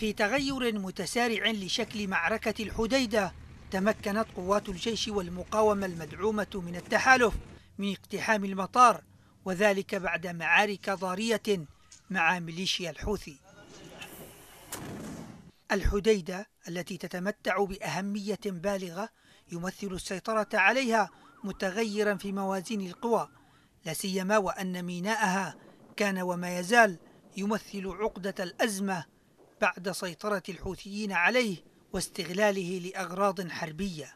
في تغير متسارع لشكل معركة الحديدة تمكنت قوات الجيش والمقاومة المدعومة من التحالف من اقتحام المطار وذلك بعد معارك ضارية مع ميليشيا الحوثي. الحديدة التي تتمتع بأهمية بالغة يمثل السيطرة عليها متغيرا في موازين القوى لا سيما وأن ميناءها كان وما يزال يمثل عقدة الأزمة بعد سيطرة الحوثيين عليه واستغلاله لأغراض حربية.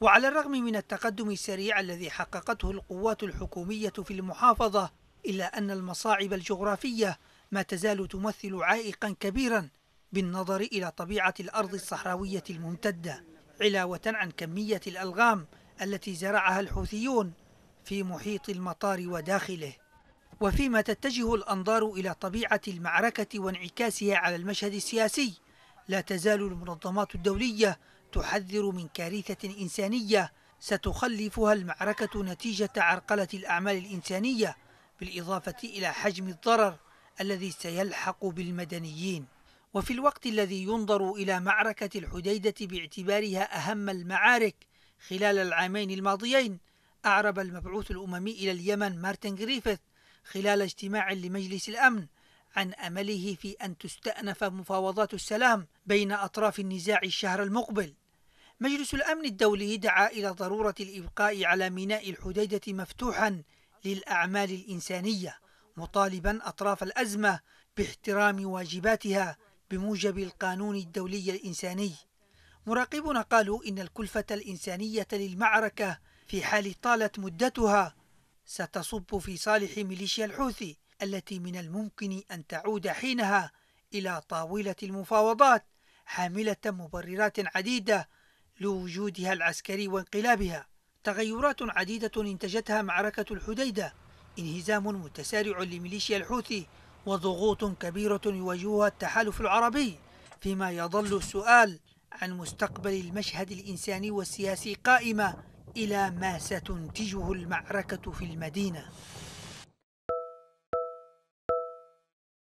وعلى الرغم من التقدم السريع الذي حققته القوات الحكومية في المحافظة إلا أن المصاعب الجغرافية ما تزال تمثل عائقا كبيرا بالنظر إلى طبيعة الأرض الصحراوية الممتدة علاوة عن كمية الألغام التي زرعها الحوثيون في محيط المطار وداخله. وفيما تتجه الأنظار إلى طبيعة المعركة وانعكاسها على المشهد السياسي. لا تزال المنظمات الدولية تحذر من كارثة إنسانية ستخلفها المعركة نتيجة عرقلة الأعمال الإنسانية بالإضافة إلى حجم الضرر الذي سيلحق بالمدنيين. وفي الوقت الذي ينظر إلى معركة الحديدة باعتبارها أهم المعارك خلال العامين الماضيين أعرب المبعوث الأممي إلى اليمن مارتن غريفيث خلال اجتماع لمجلس الأمن عن أمله في أن تستأنف مفاوضات السلام بين أطراف النزاع الشهر المقبل. مجلس الأمن الدولي دعا إلى ضرورة الإبقاء على ميناء الحديدة مفتوحا للأعمال الإنسانية مطالبا أطراف الأزمة باحترام واجباتها بموجب القانون الدولي الإنساني. مراقبون قالوا إن الكلفة الإنسانية للمعركة في حال طالت مدتها ستصب في صالح ميليشيا الحوثي التي من الممكن أن تعود حينها إلى طاولة المفاوضات حاملة مبررات عديدة لوجودها العسكري وانقلابها. تغيرات عديدة انتجتها معركة الحديدة. انهزام متسارع لميليشيا الحوثي وضغوط كبيرة يواجهها التحالف العربي فيما يظل السؤال عن مستقبل المشهد الإنساني والسياسي قائمة إلى ما ستنتجه المعركة في المدينة.